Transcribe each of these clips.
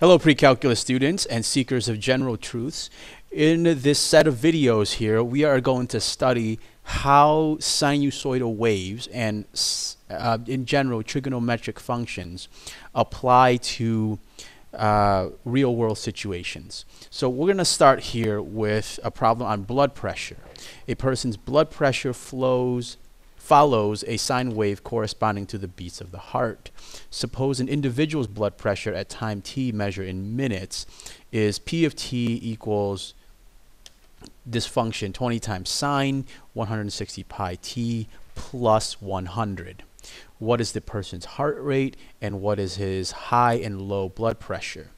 Hello pre-calculus students and seekers of general truths. In this set of videos here, we are going to study how sinusoidal waves and uh, in general trigonometric functions apply to uh, real world situations. So we're going to start here with a problem on blood pressure. A person's blood pressure flows follows a sine wave corresponding to the beats of the heart. Suppose an individual's blood pressure at time t measured in minutes is p of t equals this function 20 times sine 160 pi t plus 100. What is the person's heart rate and what is his high and low blood pressure?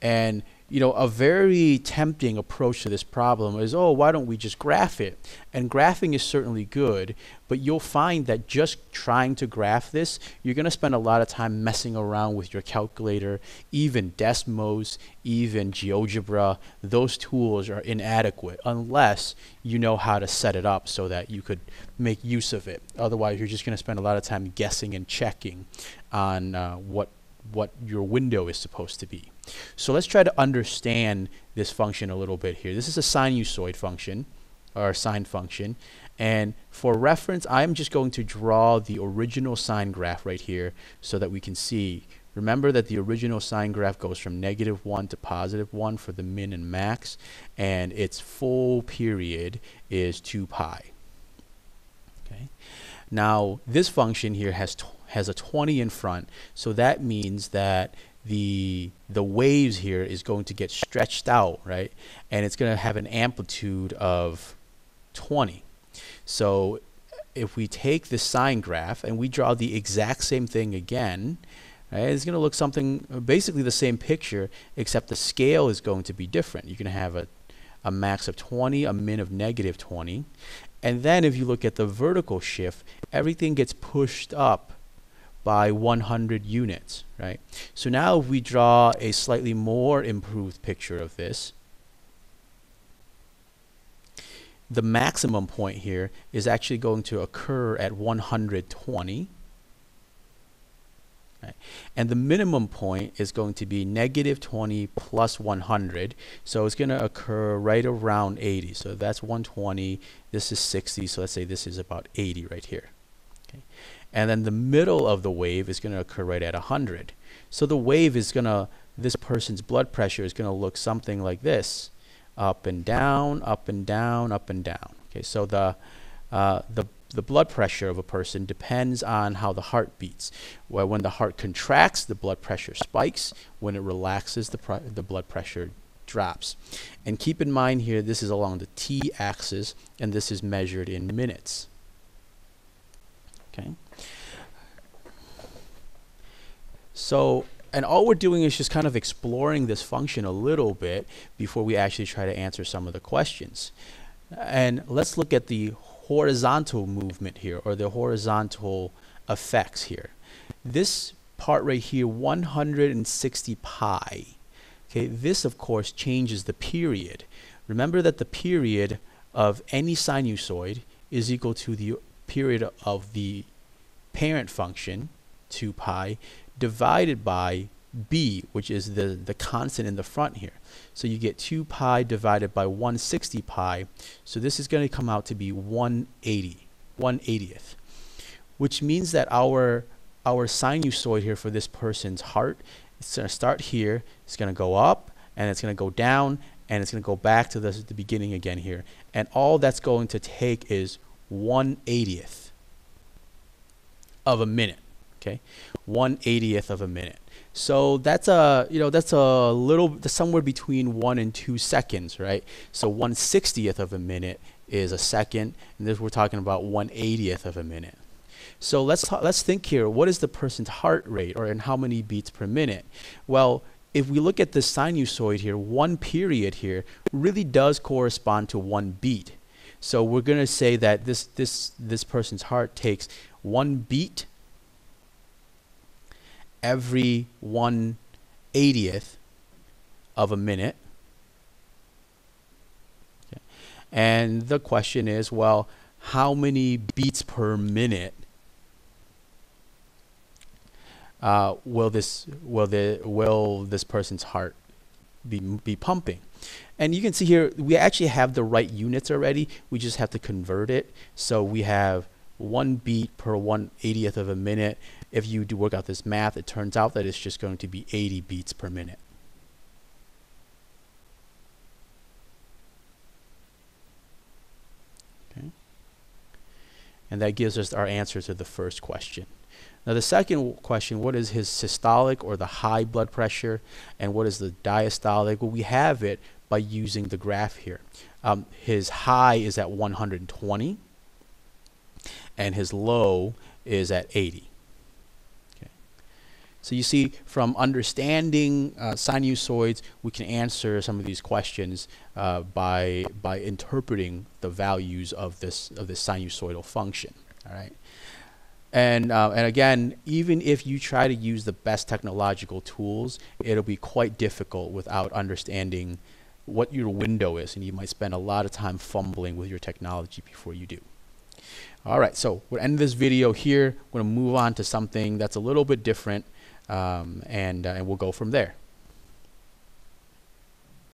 And you know, a very tempting approach to this problem is, oh, why don't we just graph it? And graphing is certainly good, but you'll find that just trying to graph this, you're going to spend a lot of time messing around with your calculator, even Desmos, even GeoGebra. Those tools are inadequate unless you know how to set it up so that you could make use of it. Otherwise, you're just going to spend a lot of time guessing and checking on uh, what what your window is supposed to be. So let's try to understand this function a little bit here. This is a sinusoid function, or sine function. And for reference, I'm just going to draw the original sine graph right here so that we can see. Remember that the original sine graph goes from negative 1 to positive 1 for the min and max, and its full period is 2 pi. Okay. Now, this function here has has a 20 in front, so that means that the the waves here is going to get stretched out, right? And it's going to have an amplitude of 20. So if we take the sine graph and we draw the exact same thing again, right, it's going to look something basically the same picture, except the scale is going to be different. You're going to have a, a max of 20, a min of negative 20. And then if you look at the vertical shift, everything gets pushed up by 100 units, right? So now if we draw a slightly more improved picture of this, the maximum point here is actually going to occur at 120. Right? And the minimum point is going to be negative 20 plus 100. So it's going to occur right around 80. So that's 120. This is 60. So let's say this is about 80 right here. Okay and then the middle of the wave is going to occur right at 100. So the wave is going to, this person's blood pressure is going to look something like this, up and down, up and down, up and down. Okay, so the, uh, the, the blood pressure of a person depends on how the heart beats. Well, when the heart contracts, the blood pressure spikes. When it relaxes, the, the blood pressure drops. And keep in mind here, this is along the t-axis, and this is measured in minutes. Okay. So, and all we're doing is just kind of exploring this function a little bit before we actually try to answer some of the questions. And let's look at the horizontal movement here, or the horizontal effects here. This part right here, 160 pi. Okay, this of course changes the period. Remember that the period of any sinusoid is equal to the period of the parent function, 2 pi, divided by b, which is the, the constant in the front here. So you get 2 pi divided by 160 pi. So this is going to come out to be 180, 180th, which means that our, our sinusoid here for this person's heart, it's going to start here, it's going to go up, and it's going to go down, and it's going to go back to the, the beginning again here. And all that's going to take is 180th of a minute. Okay, 180th of a minute. So that's a you know that's a little somewhere between one and two seconds, right? So 160th of a minute is a second, and this we're talking about 180th of a minute. So let's let's think here. What is the person's heart rate, or in how many beats per minute? Well, if we look at the sinusoid here, one period here really does correspond to one beat. So we're going to say that this this this person's heart takes one beat every one eightieth of a minute. Okay. And the question is, well, how many beats per minute uh, will this will the will this person's heart be be pumping? And you can see here we actually have the right units already. We just have to convert it. So we have one beat per 180th of a minute. If you do work out this math, it turns out that it's just going to be 80 beats per minute. Okay. And that gives us our answer to the first question. Now the second question, what is his systolic or the high blood pressure and what is the diastolic? Well, we have it by using the graph here. Um, his high is at 120 and his low is at 80. Okay. So you see, from understanding uh, sinusoids, we can answer some of these questions uh, by by interpreting the values of this of this sinusoidal function. All right. And, uh, and again, even if you try to use the best technological tools, it'll be quite difficult without understanding what your window is. And you might spend a lot of time fumbling with your technology before you do. All right, so we'll end this video here. We're to move on to something that's a little bit different, um, and, uh, and we'll go from there.